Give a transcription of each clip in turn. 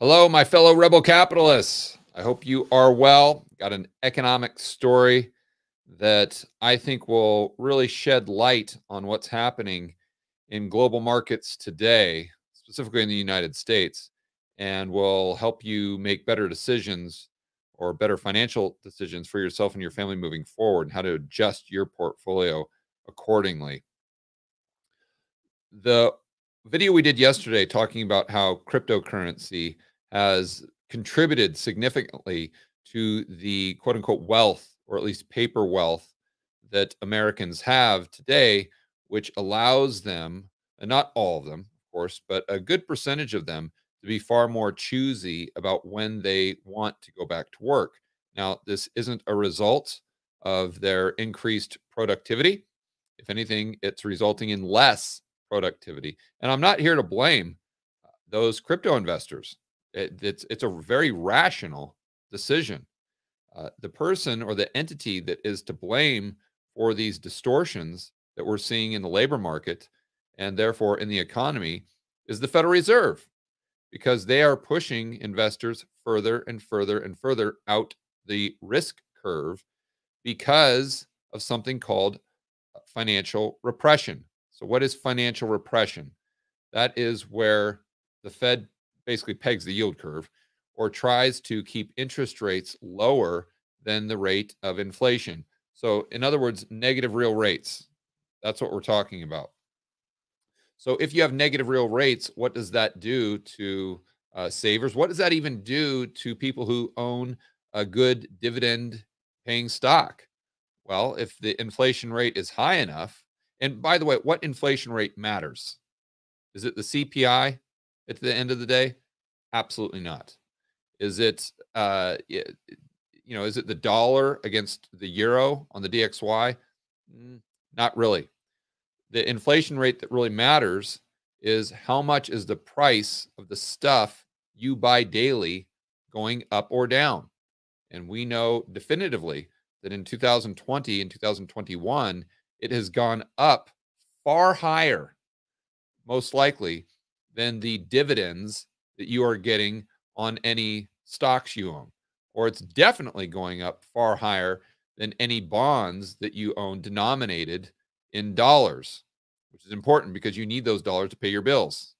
Hello, my fellow rebel capitalists. I hope you are well. Got an economic story that I think will really shed light on what's happening in global markets today, specifically in the United States, and will help you make better decisions or better financial decisions for yourself and your family moving forward and how to adjust your portfolio accordingly. The video we did yesterday talking about how cryptocurrency has contributed significantly to the quote unquote wealth, or at least paper wealth, that Americans have today, which allows them, and not all of them, of course, but a good percentage of them to be far more choosy about when they want to go back to work. Now, this isn't a result of their increased productivity. If anything, it's resulting in less productivity. And I'm not here to blame uh, those crypto investors. It, it's it's a very rational decision. Uh, the person or the entity that is to blame for these distortions that we're seeing in the labor market and therefore in the economy is the Federal Reserve because they are pushing investors further and further and further out the risk curve because of something called uh, financial repression. So, what is financial repression? That is where the Fed basically pegs the yield curve or tries to keep interest rates lower than the rate of inflation. So, in other words, negative real rates. That's what we're talking about. So, if you have negative real rates, what does that do to uh, savers? What does that even do to people who own a good dividend paying stock? Well, if the inflation rate is high enough, and by the way, what inflation rate matters? Is it the CPI? At the end of the day? Absolutely not. Is it uh you know, is it the dollar against the euro on the DXY? Mm, not really. The inflation rate that really matters is how much is the price of the stuff you buy daily going up or down. And we know definitively that in 2020 and 2021, it has gone up far higher, most likely, than the dividends that you are getting on any stocks you own. Or it's definitely going up far higher than any bonds that you own denominated in dollars, which is important because you need those dollars to pay your bills.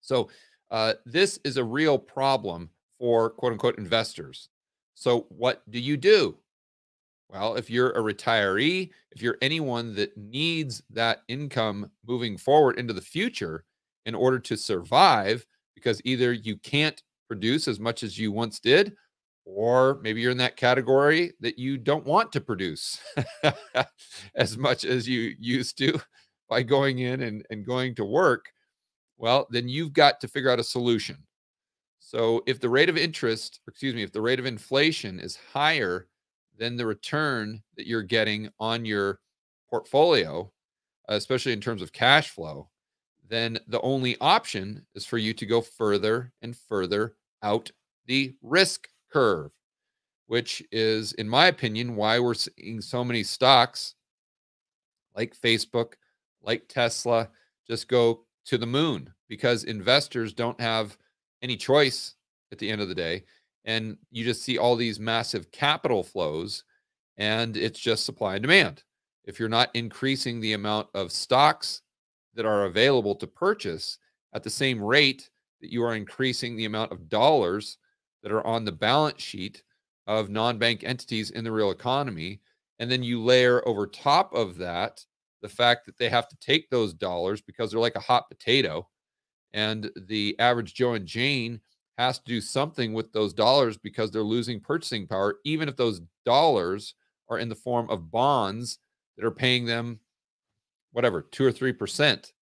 So, uh, this is a real problem for quote unquote investors. So, what do you do? Well, if you're a retiree, if you're anyone that needs that income moving forward into the future, in order to survive because either you can't produce as much as you once did or maybe you're in that category that you don't want to produce as much as you used to by going in and, and going to work well then you've got to figure out a solution. So if the rate of interest excuse me if the rate of inflation is higher than the return that you're getting on your portfolio especially in terms of cash flow then the only option is for you to go further and further out the risk curve, which is, in my opinion, why we're seeing so many stocks like Facebook, like Tesla, just go to the moon because investors don't have any choice at the end of the day. And you just see all these massive capital flows, and it's just supply and demand. If you're not increasing the amount of stocks that are available to purchase at the same rate that you are increasing the amount of dollars that are on the balance sheet of non-bank entities in the real economy and then you layer over top of that the fact that they have to take those dollars because they're like a hot potato and the average joe and jane has to do something with those dollars because they're losing purchasing power even if those dollars are in the form of bonds that are paying them whatever, two or 3%,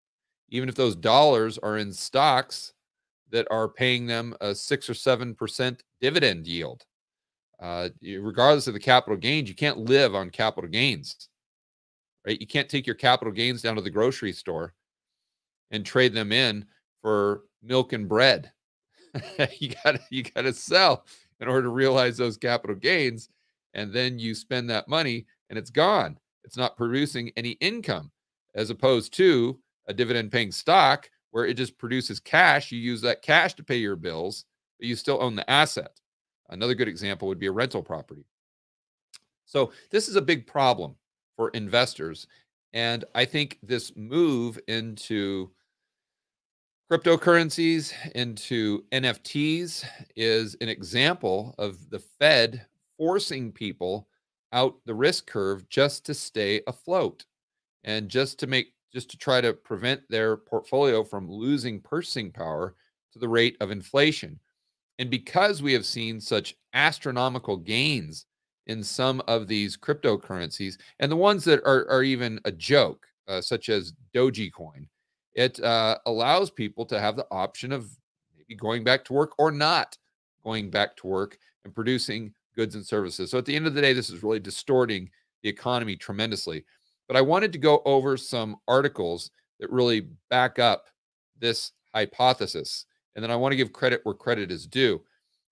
even if those dollars are in stocks that are paying them a six or 7% dividend yield. Uh, regardless of the capital gains, you can't live on capital gains, right? You can't take your capital gains down to the grocery store and trade them in for milk and bread. you got you got to sell in order to realize those capital gains, and then you spend that money and it's gone. It's not producing any income as opposed to a dividend paying stock where it just produces cash. You use that cash to pay your bills, but you still own the asset. Another good example would be a rental property. So this is a big problem for investors. And I think this move into cryptocurrencies, into NFTs is an example of the Fed forcing people out the risk curve just to stay afloat and just to make just to try to prevent their portfolio from losing purchasing power to the rate of inflation. And because we have seen such astronomical gains in some of these cryptocurrencies and the ones that are, are even a joke, uh, such as Dogecoin, it uh, allows people to have the option of maybe going back to work or not going back to work and producing goods and services. So at the end of the day, this is really distorting the economy tremendously. But I wanted to go over some articles that really back up this hypothesis. And then I want to give credit where credit is due.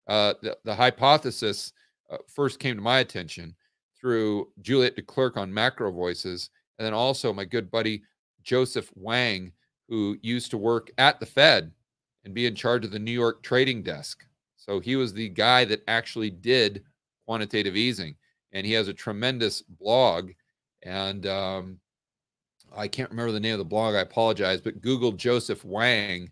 Uh, the, the, hypothesis uh, first came to my attention through Juliette Declercq on Macro Voices, and then also my good buddy Joseph Wang, who used to work at the Fed and be in charge of the New York trading desk. So he was the guy that actually did quantitative easing. And he has a tremendous blog. And um, I can't remember the name of the blog. I apologize. But Google Joseph Wang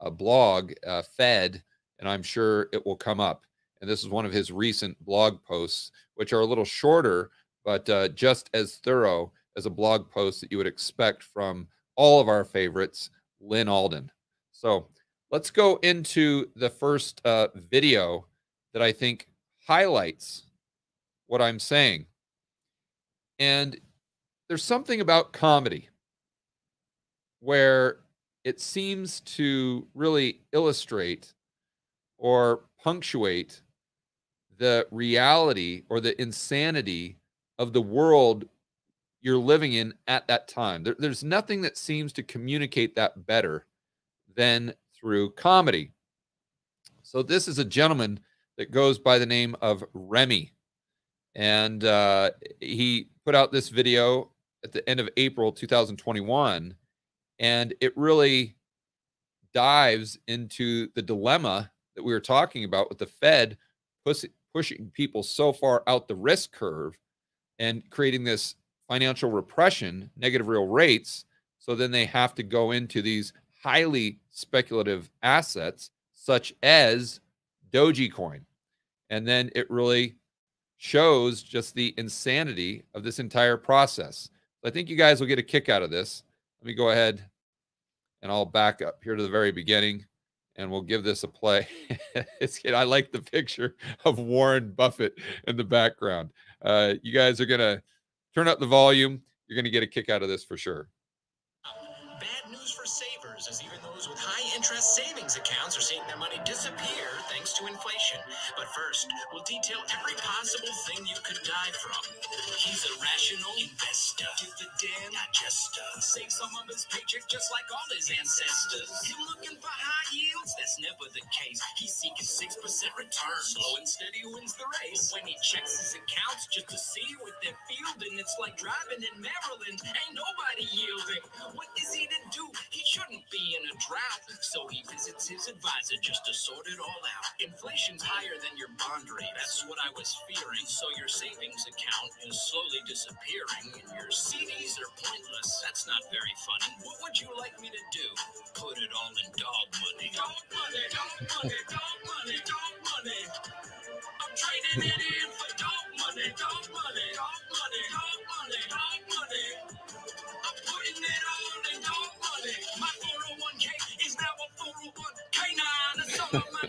a blog, uh, Fed, and I'm sure it will come up. And this is one of his recent blog posts, which are a little shorter, but uh, just as thorough as a blog post that you would expect from all of our favorites, Lyn Alden. So let's go into the first uh, video that I think highlights what I'm saying. And there's something about comedy where it seems to really illustrate or punctuate the reality or the insanity of the world you're living in at that time. There, there's nothing that seems to communicate that better than through comedy. So, this is a gentleman that goes by the name of Remy. And uh, he put out this video at the end of April 2021. And it really dives into the dilemma that we were talking about with the Fed push, pushing people so far out the risk curve and creating this financial repression, negative real rates. So then they have to go into these highly speculative assets, such as Dogecoin. And then it really shows just the insanity of this entire process. I think you guys will get a kick out of this. Let me go ahead and I'll back up here to the very beginning and we'll give this a play. it's, I like the picture of Warren Buffett in the background. Uh, you guys are going to turn up the volume. You're going to get a kick out of this for sure. Bad news for savers, as even those with high interest savings accounts are seeing their money disappear thanks to inflation. But first, we'll detail every possible thing you could die from. He's a rational investor, dividend digester, save some of his paycheck just like all his ancestors. Him looking for high yields, that's never the case. He's seeking 6% return, slow and steady wins the race. When he checks his accounts just to see what they're fielding, it's like driving in Maryland, ain't nobody yielding. What is he to do? He shouldn't be in a drought, so he visits his advisor just to sort it all out. Inflation's higher than your bond rate. That's what I was fearing. So your savings account is slowly disappearing your CDs are pointless. That's not very funny. What would you like me to do? Put it all in dog money. Dog money, dog money, dog money, dog money. I'm trading it in for dog money, dog money, dog money, dog money, dog money. I'm putting it all in dog money. My 401k is now a 401k9. It's all my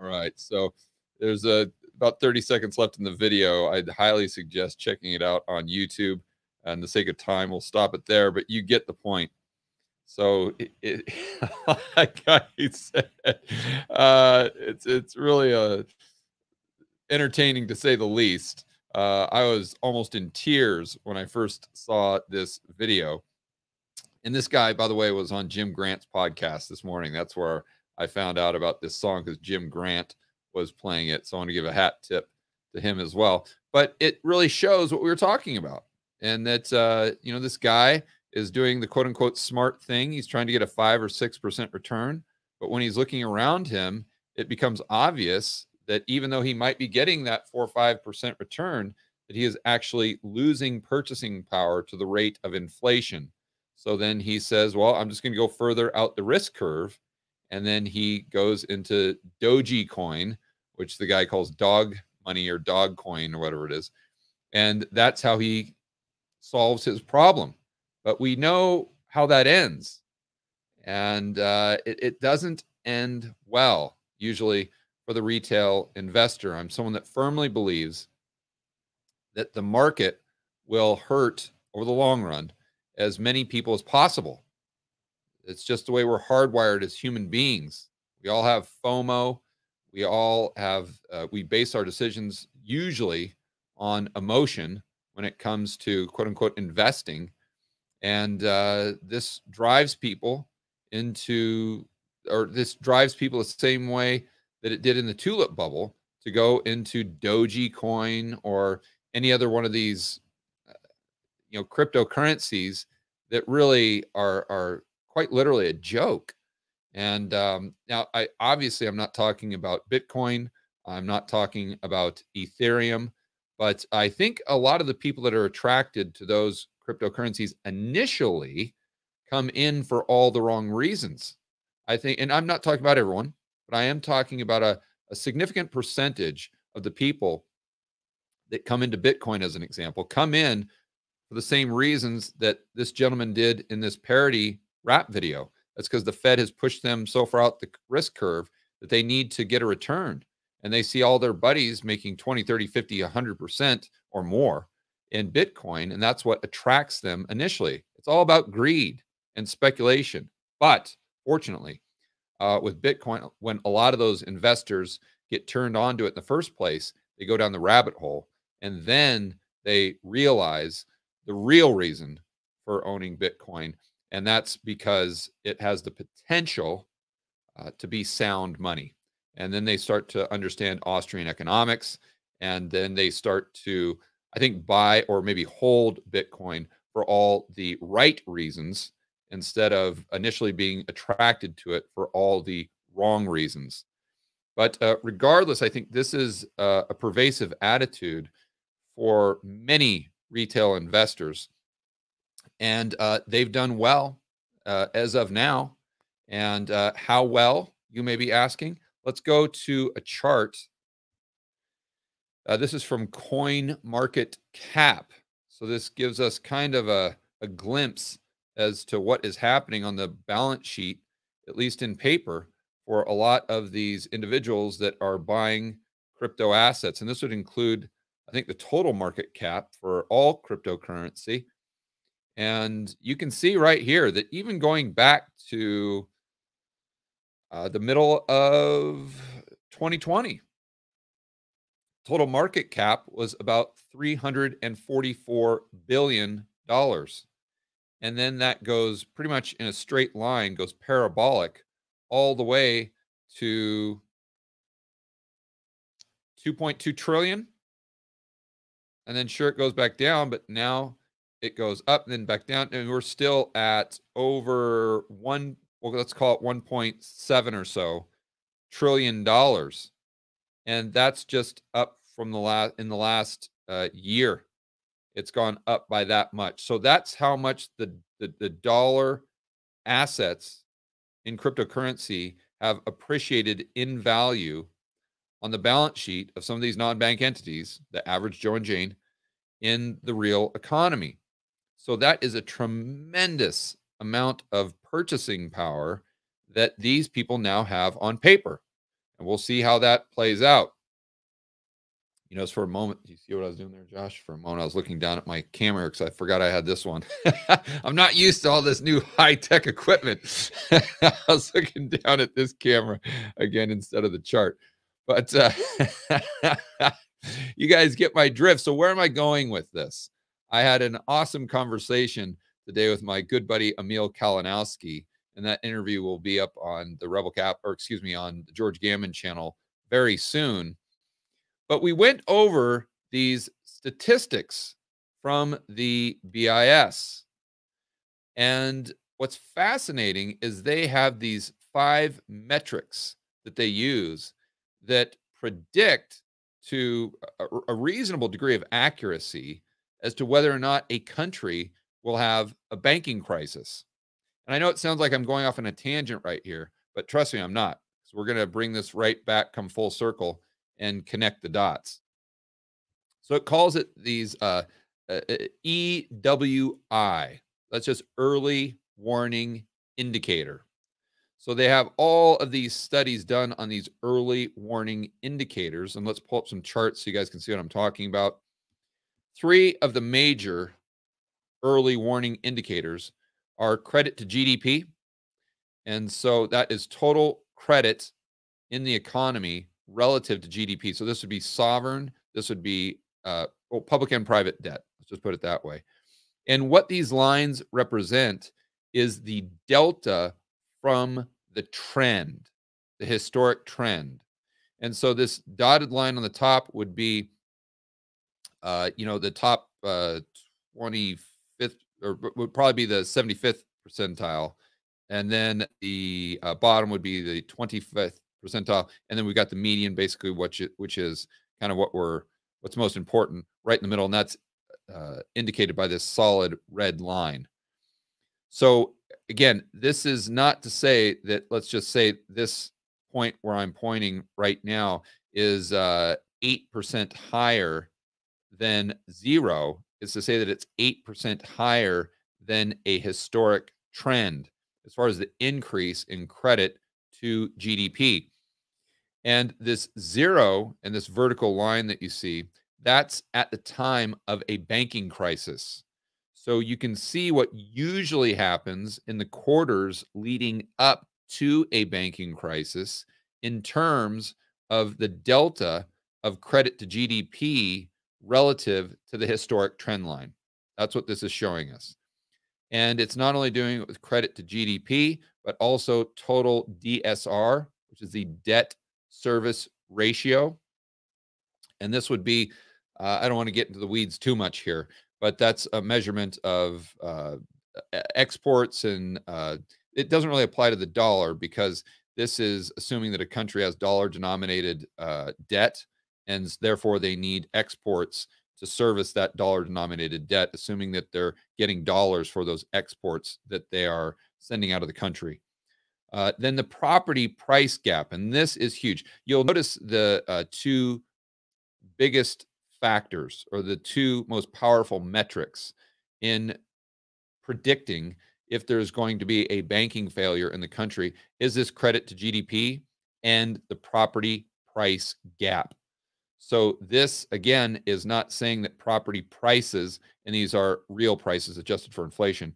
All right. So there's a about 30 seconds left in the video. I'd highly suggest checking it out on YouTube. and the sake of time, we'll stop it there. But you get the point. So, it, it, like I said, uh, it's it's really a uh, entertaining to say the least. Uh, I was almost in tears when I first saw this video. And this guy, by the way, was on Jim Grant's podcast this morning. That's where I found out about this song because Jim Grant was playing it. So I want to give a hat tip to him as well. But it really shows what we were talking about. And that, uh, you know, this guy is doing the quote unquote smart thing. He's trying to get a five or 6% return. But when he's looking around him, it becomes obvious that even though he might be getting that four or 5% return, that he is actually losing purchasing power to the rate of inflation. So then he says, well, I'm just going to go further out the risk curve. And then he goes into Dogecoin, which the guy calls dog money or dog coin or whatever it is. And that's how he solves his problem. But we know how that ends. And uh, it, it doesn't end well, usually for the retail investor. I'm someone that firmly believes that the market will hurt over the long run as many people as possible. It's just the way we're hardwired as human beings. We all have FOMO. We all have, uh, we base our decisions usually on emotion when it comes to quote unquote investing. And uh, this drives people into, or this drives people the same way that it did in the tulip bubble to go into Dogecoin or any other one of these you know cryptocurrencies that really are are quite literally a joke. And um, now, I obviously I'm not talking about Bitcoin. I'm not talking about Ethereum, but I think a lot of the people that are attracted to those cryptocurrencies initially come in for all the wrong reasons. I think, and I'm not talking about everyone, but I am talking about a, a significant percentage of the people that come into Bitcoin, as an example, come in for the same reasons that this gentleman did in this parody rap video. That's because the Fed has pushed them so far out the risk curve that they need to get a return. And they see all their buddies making 20, 30, 50, 100% or more in Bitcoin. And that's what attracts them initially. It's all about greed and speculation. But fortunately, uh, with Bitcoin, when a lot of those investors get turned on to it in the first place, they go down the rabbit hole and then they realize the real reason for owning Bitcoin. And that's because it has the potential uh, to be sound money. And then they start to understand Austrian economics. And then they start to, I think, buy or maybe hold Bitcoin for all the right reasons instead of initially being attracted to it for all the wrong reasons. But uh, regardless, I think this is uh, a pervasive attitude for many retail investors. And uh, they've done well uh, as of now. And uh, how well, you may be asking? Let's go to a chart. Uh, this is from Coin Market Cap. So this gives us kind of a, a glimpse as to what is happening on the balance sheet, at least in paper, for a lot of these individuals that are buying crypto assets. And this would include I think the total market cap for all cryptocurrency. And you can see right here that even going back to uh, the middle of 2020, total market cap was about $344 billion. And then that goes pretty much in a straight line, goes parabolic all the way to 2.2 trillion and then sure it goes back down, but now it goes up and then back down, and we're still at over one. Well, let's call it 1.7 or so trillion dollars, and that's just up from the last in the last uh, year. It's gone up by that much. So that's how much the, the the dollar assets in cryptocurrency have appreciated in value on the balance sheet of some of these non-bank entities, the average Joe and Jane, in the real economy. So that is a tremendous amount of purchasing power that these people now have on paper. And we'll see how that plays out. You know, for a moment, you see what I was doing there, Josh? For a moment, I was looking down at my camera because I forgot I had this one. I'm not used to all this new high tech equipment. I was looking down at this camera again instead of the chart. But uh, you guys get my drift. So, where am I going with this? I had an awesome conversation today with my good buddy Emil Kalinowski, and that interview will be up on the Rebel Cap, or excuse me, on the George Gammon channel very soon. But we went over these statistics from the BIS. And what's fascinating is they have these five metrics that they use that predict to a, a, reasonable degree of accuracy as to whether or not a country will have a banking crisis. And I know it sounds like I'm going off on a tangent right here, but trust me, I'm not. So we're going to bring this right back, come full circle and connect the dots. So it calls it these uh, uh, uh EWI. That's just early warning indicator. So they have all of these studies done on these early warning indicators. And let's pull up some charts so you guys can see what I'm talking about. Three of the major early warning indicators are credit to GDP. And so that is total credit in the economy relative to GDP. So this would be sovereign. This would be uh, well, public and private debt. Let's just put it that way. And what these lines represent is the delta from the trend, the historic trend. And so this dotted line on the top would be, uh, you know, the top uh, 25th, or would probably be the 75th percentile. And then the uh, bottom would be the 25th percentile, and then we got the median, basically, which which is kind of what we're what's most important, right in the middle, and that's uh, indicated by this solid red line. So again, this is not to say that. Let's just say this point where I'm pointing right now is uh, eight percent higher than zero. Is to say that it's eight percent higher than a historic trend as far as the increase in credit to GDP. And this zero and this vertical line that you see, that's at the time of a banking crisis. So you can see what usually happens in the quarters leading up to a banking crisis in terms of the delta of credit to GDP relative to the historic trend line. That's what this is showing us. And it's not only doing it with credit to GDP, but also total DSR, which is the debt service ratio. And this would be, uh, I don't want to get into the weeds too much here, but that's a measurement of uh, exports. And uh, it doesn't really apply to the dollar because this is assuming that a country has dollar denominated uh, debt and therefore they need exports to service that dollar denominated debt, assuming that they're getting dollars for those exports that they are sending out of the country. Uh, then the property price gap, and this is huge. You'll notice the uh, two biggest factors or the two most powerful metrics in predicting if there's going to be a banking failure in the country is this credit to GDP and the property price gap. So this again is not saying that property prices, and these are real prices adjusted for inflation,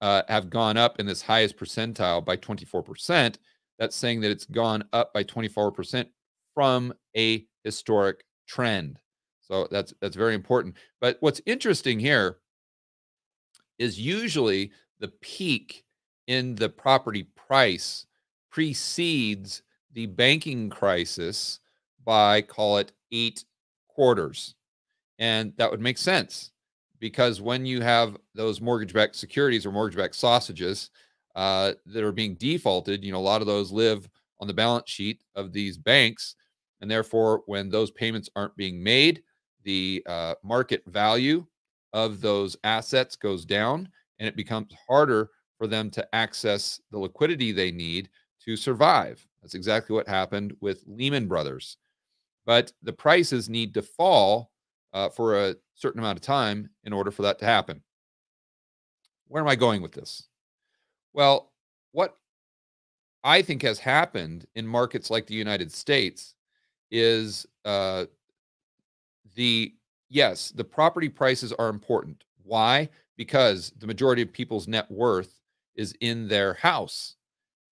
uh, have gone up in this highest percentile by 24%. That's saying that it's gone up by 24% from a historic trend. So that's that's very important. But what's interesting here is usually the peak in the property price precedes the banking crisis by call it eight quarters. And that would make sense because when you have those mortgage backed securities or mortgage backed sausages uh, that are being defaulted, you know, a lot of those live on the balance sheet of these banks. And therefore, when those payments aren't being made, the uh, market value of those assets goes down and it becomes harder for them to access the liquidity they need to survive. That's exactly what happened with Lehman Brothers but the prices need to fall uh, for a certain amount of time in order for that to happen. Where am I going with this? Well, what I think has happened in markets like the United States is uh, the yes, the property prices are important. Why? Because the majority of people's net worth is in their house.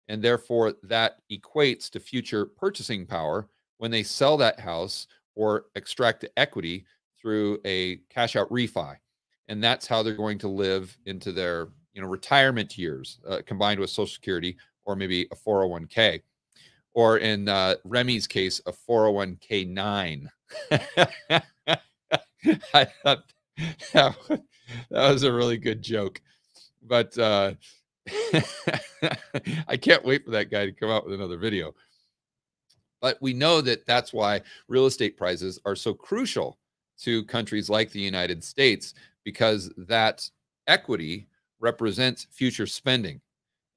And therefore, that equates to future purchasing power when they sell that house or extract the equity through a cash out refi. And that's how they're going to live into their you know retirement years uh, combined with social security or maybe a 401k or in uh, Remy's case a 401k 9 I thought that, was a really good joke but uh, I can't wait for that guy to come out with another video but we know that that's why real estate prices are so crucial to countries like the United States because that equity represents future spending.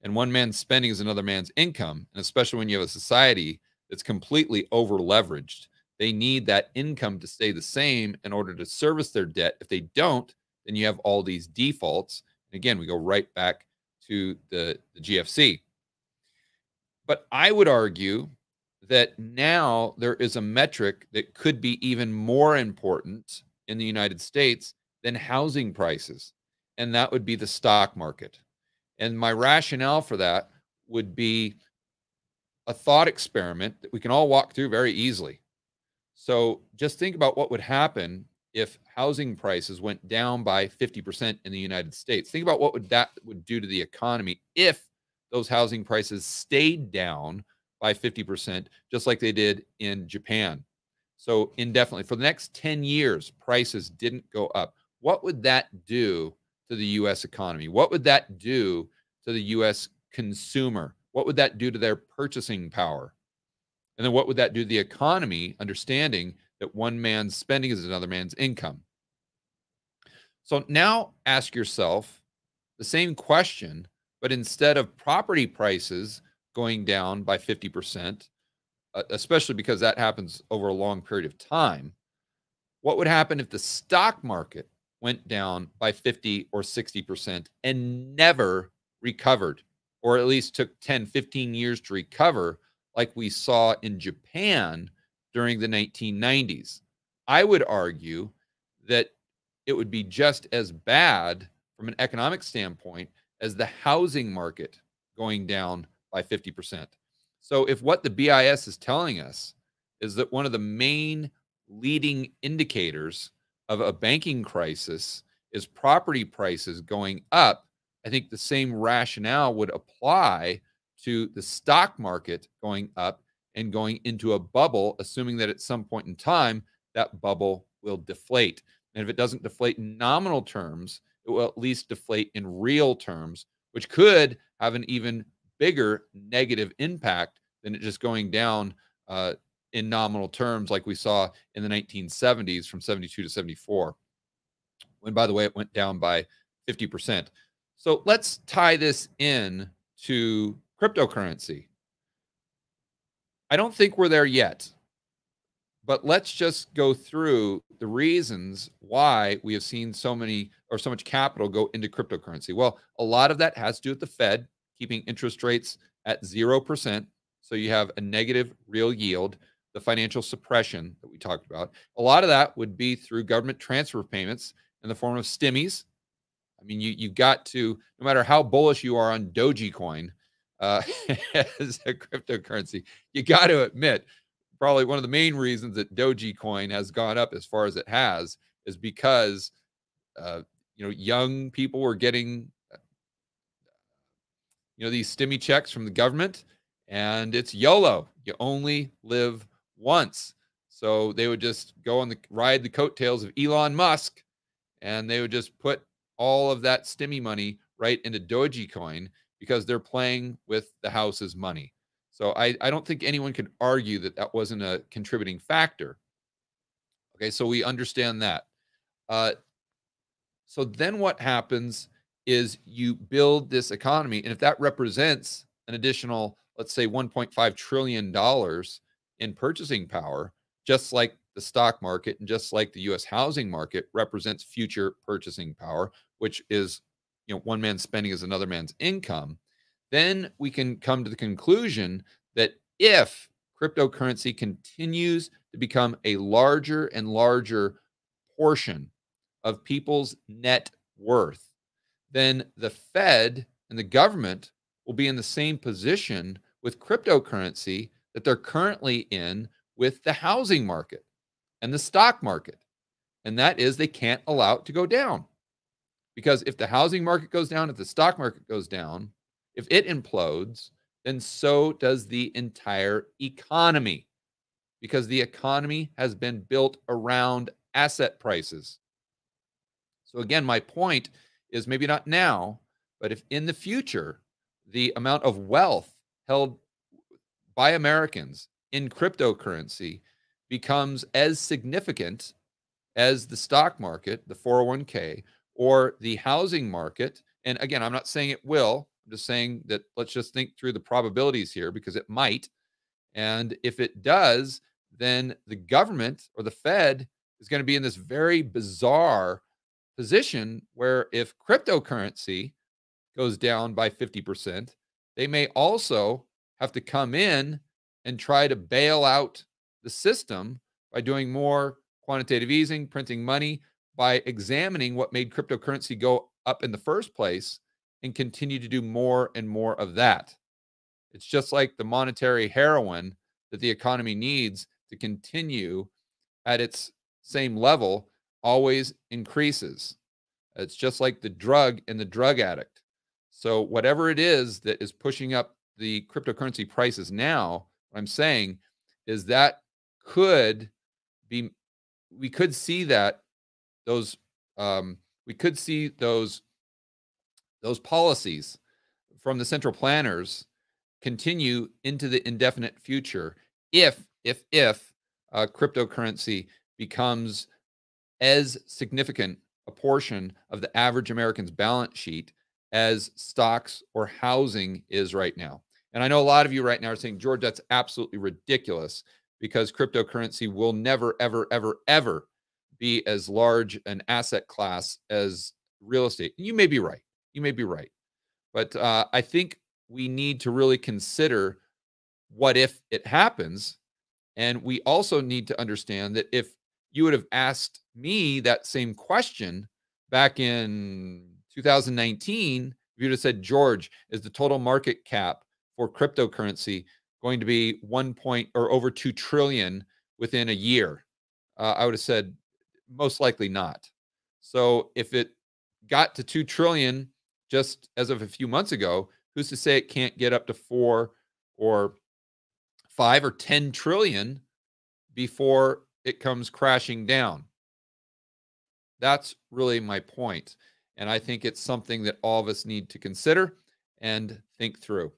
And one man's spending is another man's income. And especially when you have a society that's completely over leveraged, they need that income to stay the same in order to service their debt. If they don't, then you have all these defaults. And again, we go right back to the, the GFC. But I would argue that now there is a metric that could be even more important in the United States than housing prices and that would be the stock market. And my rationale for that would be a thought experiment that we can all walk through very easily. So just think about what would happen if housing prices went down by 50% in the United States. Think about what would that would do to the economy if those housing prices stayed down by 50% just like they did in Japan. So indefinitely for the next 10 years prices didn't go up. What would that do to the US economy? What would that do to the US consumer? What would that do to their purchasing power? And then what would that do to the economy, understanding that one man's spending is another man's income? So now ask yourself the same question, but instead of property prices going down by 50%, uh, especially because that happens over a long period of time, what would happen if the stock market went down by 50 or 60% and never recovered, or at least took 10, 15 years to recover, like we saw in Japan during the 1990s. I would argue that it would be just as bad from an economic standpoint as the housing market going down by 50%. So, if what the BIS is telling us is that one of the main leading indicators of a banking crisis is property prices going up, I think the same rationale would apply to the stock market going up and going into a bubble, assuming that at some point in time that bubble will deflate. And if it doesn't deflate in nominal terms, it will at least deflate in real terms, which could have an even bigger negative impact than it just going down uh, in nominal terms, like we saw in the 1970s from 72 to 74. When, by the way, it went down by 50%. So let's tie this in to cryptocurrency. I don't think we're there yet, but let's just go through the reasons why we have seen so many or so much capital go into cryptocurrency. Well, a lot of that has to do with the Fed keeping interest rates at 0%. So you have a negative real yield the financial suppression that we talked about. A lot of that would be through government transfer payments in the form of stimmies. I mean, you you got to no matter how bullish you are on Dogecoin uh, as a cryptocurrency, you got to admit probably one of the main reasons that Dogecoin has gone up as far as it has is because uh, you know young people were getting you know these stimmy checks from the government, and it's YOLO. You only live once. So they would just go on the ride the coattails of Elon Musk and they would just put all of that stimmy money right into Dogecoin because they're playing with the house's money. So I, I don't think anyone could argue that that wasn't a contributing factor. Okay, so we understand that. Uh, so then what happens is you build this economy, and if that represents an additional, let's say, 1.5 trillion dollars in purchasing power, just like the stock market and just like the US housing market represents future purchasing power, which is, you know, one man's spending is another man's income, then we can come to the conclusion that if cryptocurrency continues to become a larger and larger portion of people's net worth, then the Fed and the government will be in the same position with cryptocurrency that they're currently in with the housing market and the stock market. And that is they can't allow it to go down. Because if the housing market goes down, if the stock market goes down, if it implodes, then so does the entire economy. Because the economy has been built around asset prices. So, again, my point is maybe not now, but if in the future the amount of wealth held by Americans in cryptocurrency becomes as significant as the stock market, the 401k, or the housing market. And again, I'm not saying it will, I'm just saying that let's just think through the probabilities here because it might. And if it does, then the government or the Fed is going to be in this very bizarre position where if cryptocurrency goes down by 50%, they may also have to come in and try to bail out the system by doing more quantitative easing, printing money, by examining what made cryptocurrency go up in the first place and continue to do more and more of that. It's just like the monetary heroin that the economy needs to continue at its same level always increases. It's just like the drug and the drug addict. So, whatever it is that is pushing up the cryptocurrency prices now, what I'm saying is that could be, we could see that those, um, we could see those, those policies from the central planners continue into the indefinite future if, if, if uh, cryptocurrency becomes as significant a portion of the average American's balance sheet as stocks or housing is right now. And I know a lot of you right now are saying, George, that's absolutely ridiculous because cryptocurrency will never, ever, ever, ever be as large an asset class as real estate. You may be right. You may be right. But uh, I think we need to really consider what if it happens. And we also need to understand that if you would have asked me that same question back in 2019, if you'd have said, George, is the total market cap for cryptocurrency going to be one point or over 2 trillion within a year? Uh, I would have said, most likely not. So if it got to 2 trillion just as of a few months ago, who's to say it can't get up to four or five or 10 trillion before it comes crashing down? That's really my point. And I think it's something that all of us need to consider and think through.